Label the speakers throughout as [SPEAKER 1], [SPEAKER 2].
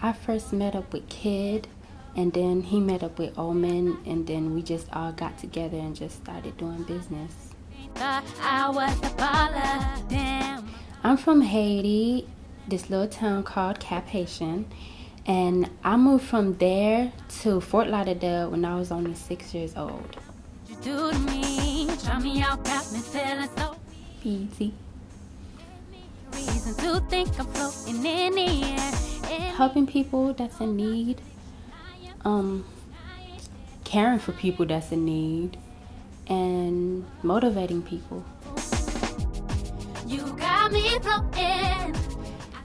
[SPEAKER 1] I first met up with Kid, and then he met up with Omen, and then we just all got together and just started doing business. I'm from Haiti, this little town called Cap-Haïtien, and I moved from there to Fort Lauderdale when I was only six years old. Easy. Helping people that's in need, um, caring for people that's in need, and motivating people. You got me floating.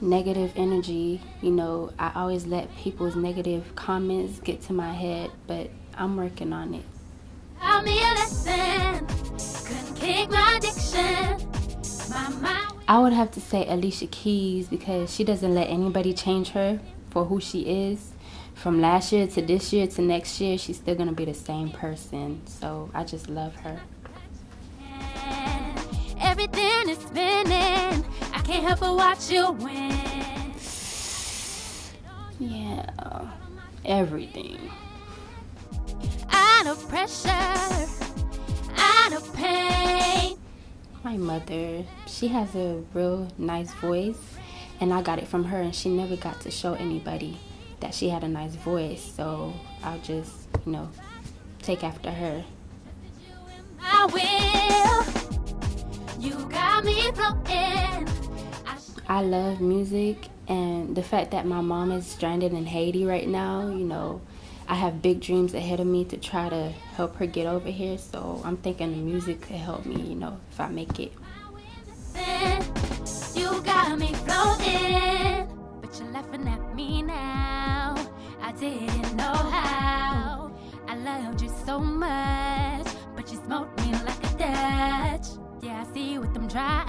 [SPEAKER 1] Negative energy, you know, I always let people's negative comments get to my head, but I'm working on it. I would have to say Alicia Keys because she doesn't let anybody change her for who she is. From last year to this year to next year, she's still gonna be the same person. So I just love her. Everything is spinning. I can't help but watch you win. Yeah, everything. Out of pressure, my mother. She has a real nice voice, and I got it from her, and she never got to show anybody that she had a nice voice. So I'll just, you know, take after her. I will. You got me floating. I love music, and the fact that my mom is stranded in Haiti right now, you know, I have big dreams ahead of me to try to help her get over here. So I'm thinking the music could help me, you know, if I make it. You got me floating, but you're laughing at me now. I didn't know how. I loved you so much, but you smoked me like a Dutch. Yeah, I see you with them dry.